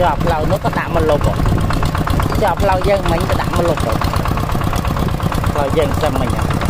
ជាប់ផ្លូវនោះក៏ដាក់មកលុបជាប់ផ្លូវយើងមិញក៏ដាក់មកលុបទៅផ្លូវយើងចាំមិញហ្នឹង